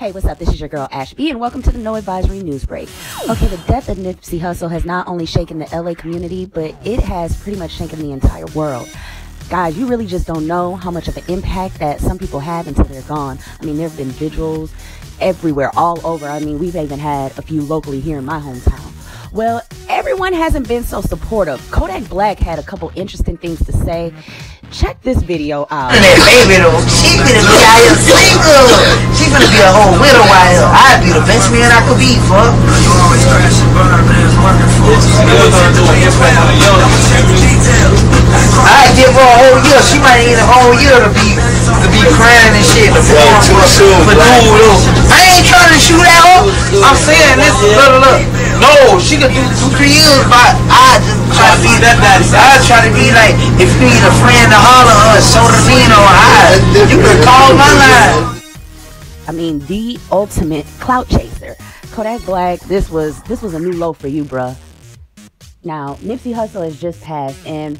Hey, what's up? This is your girl Ashby, and welcome to the No Advisory News Break. Okay, the death of Nipsey Hussle has not only shaken the LA community, but it has pretty much shaken the entire world. Guys, you really just don't know how much of an impact that some people have until they're gone. I mean, there have been vigils everywhere, all over. I mean, we've even had a few locally here in my hometown. Well, everyone hasn't been so supportive. Kodak Black had a couple interesting things to say. Check this video out. that baby though, she finna be out here single. She finna be a whole widow out here. I'd be the best man I could be, fuck. I'd give her a whole year. She might need a whole year to be to be crying and shit. To Yeah, too soon, for bro. dude. I ain't trying to shoot at her. I'm saying this. Look, look. No, she could do two, three years, but I just try to be that daddy. I try to be like, if you need a friend to holler or shoulder lean on, I you can call my line. I mean, the ultimate clout chaser. Kodak Black, this was this was a new low for you, bruh. Now, Nipsey Hussle has just passed, and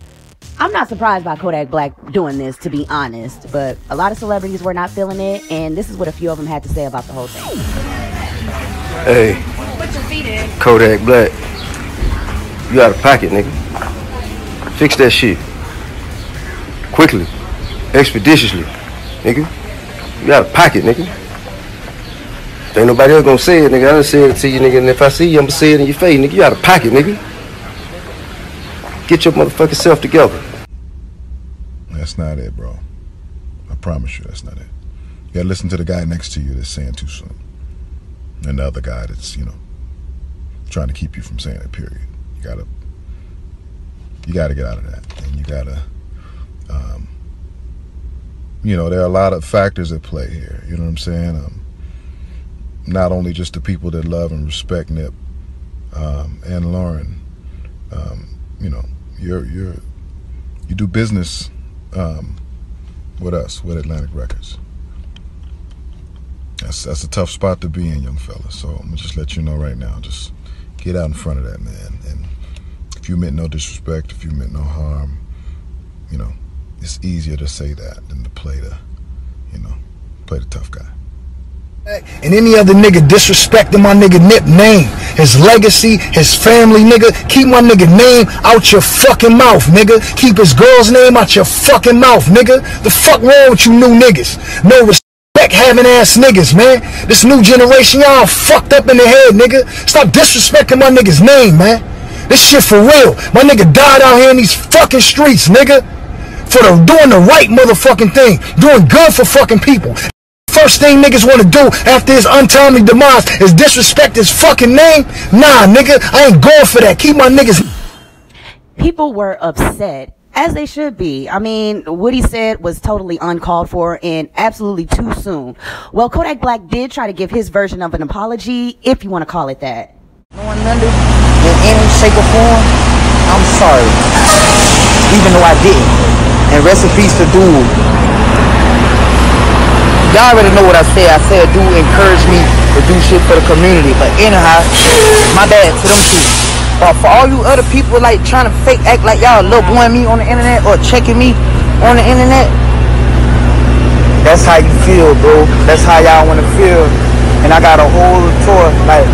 I'm not surprised by Kodak Black doing this, to be honest. But a lot of celebrities were not feeling it, and this is what a few of them had to say about the whole thing. Hey, Kodak Black, you out of pocket, nigga. Fix that shit. Quickly. Expeditiously. Nigga. You out of pocket, nigga. Ain't nobody else gonna say it, nigga. I done said it to you, nigga. And if I see you, I'm gonna say it in your face, nigga. You out of pocket, nigga. Get your motherfucking self together. That's not it, bro. I promise you, that's not it. You gotta listen to the guy next to you that's saying too soon. And the other guy that's, you know, trying to keep you from saying it, period. You gotta you gotta get out of that. And you gotta um you know, there are a lot of factors at play here. You know what I'm saying? Um not only just the people that love and respect Nip um, and Lauren, um, you know, you're you're you do business um, with us, with Atlantic Records. That's that's a tough spot to be in, young fella. So I'm gonna just let you know right now. Just get out in front of that man. And if you meant no disrespect, if you meant no harm, you know, it's easier to say that than to play the, you know, play the tough guy. and any other nigga disrespecting my nigga Nip name, his legacy, his family, nigga. Keep my nigga name out your fucking mouth, nigga. Keep his girl's name out your fucking mouth, nigga. The fuck wrong with you new niggas? No respect having ass niggas, man. This new generation, y'all fucked up in the head, nigga. Stop disrespecting my nigga's name, man. This shit for real. My nigga died out here in these fucking streets, nigga. For the doing the right motherfucking thing. Doing good for fucking people. First thing niggas want to do after his untimely demise is disrespect his fucking name? Nah, nigga, I ain't going for that. Keep my niggas. people were upset as they should be. I mean, what he said was totally uncalled for and absolutely too soon. Well, Kodak Black did try to give his version of an apology, if you want to call it that. Lauren London in any shape or form, I'm sorry. Even though I didn't. And peace to dude. Y'all already know what I said. I said dude encourage me to do shit for the community. But anyhow, my bad to them too. Uh, for all you other people like trying to fake act like y'all love boy me on the internet or checking me on the internet, that's how you feel, bro. That's how y'all wanna feel. And I got a whole tour, like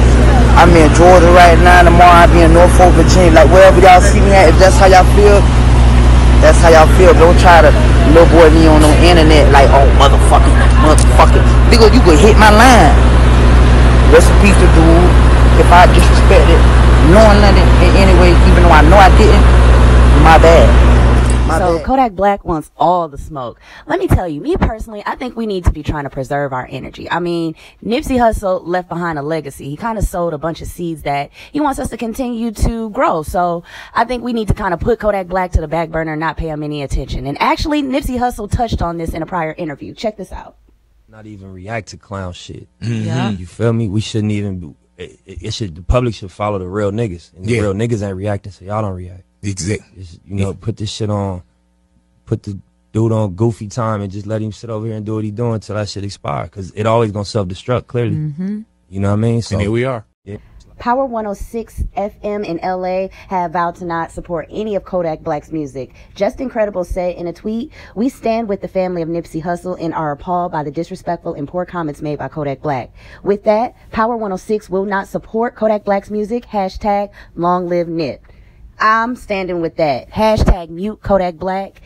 I'm in Georgia right now, tomorrow I'll be in Norfolk, Virginia. Like wherever y'all see me at, if that's how y'all feel, that's how y'all feel. Don't try to little boy me on the internet like, oh motherfucker, motherfucker. Nigga, you could hit my line. Rest in peace to dude. If I disrespected, knowing that in in any way, even though I know I didn't, my bad. My So bad. Kodak Black wants all the smoke. Let me tell you, me personally, I think we need to be trying to preserve our energy. I mean, Nipsey Hussle left behind a legacy. He kind of sowed a bunch of seeds that he wants us to continue to grow. So I think we need to kind of put Kodak Black to the back burner and not pay him any attention. And actually, Nipsey Hussle touched on this in a prior interview. Check this out. not even react to clown shit. Yeah. You feel me? We shouldn't even. Be, it, it it should. The public should follow the real niggas, and the Yeah. real niggas ain't reacting, so y'all don't react. Exactly. Just, you know, put this shit on. Put the dude on goofy time and just let him sit over here and do what he doing until that shit expire. Cause it always gonna self destruct. Clearly, Mhm. you know what I mean. So And here we are. Yeah. Power 106 FM in LA have vowed to not support any of Kodak Black's music. Justin Credible said in a tweet, We stand with the family of Nipsey Hussle and are appalled by the disrespectful and poor comments made by Kodak Black. With that, Power 106 will not support Kodak Black's music. Hashtag long live Nip. I'm standing with that. Hashtag mute Kodak Black.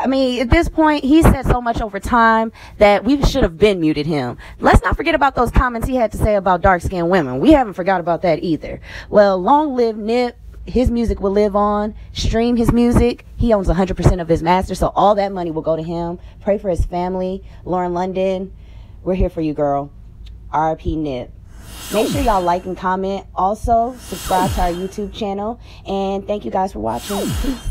I mean, at this point, he said so much over time that we should have been muted him. Let's not forget about those comments he had to say about dark skinned women. We haven't forgot about that either. Well, long live Nip. His music will live on. Stream his music. He owns 100% of his master, so all that money will go to him. Pray for his family. Lauren London, we're here for you, girl. RIP Nip. Make sure y'all like and comment. Also, subscribe to our YouTube channel. And thank you guys for watching. Peace.